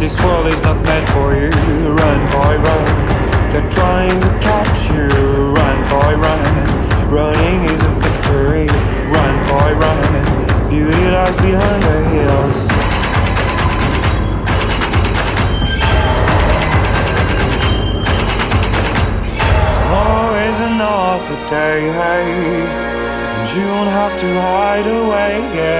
This world is not meant for you. Run, boy, run. They're trying to catch you. Run, boy, run. Running is a victory. Run, boy, run. Beauty lies behind the hills. Always another day, hey. And you don't have to hide away, yeah.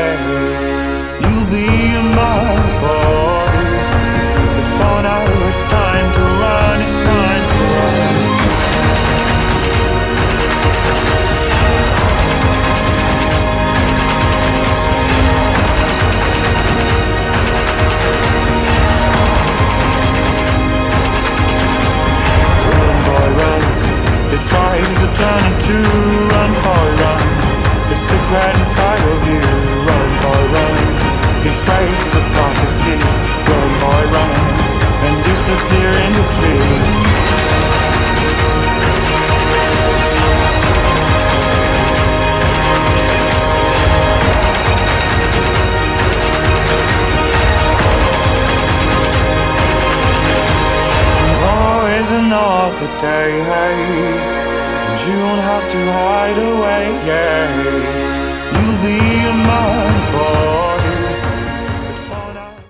This life is a journey to run, boy, run. The secret inside of you. Run, boy, run. This race is a prophecy. Run, boy, run. And disappear in the trees. Another day. And you don't have to hide away. You'll be.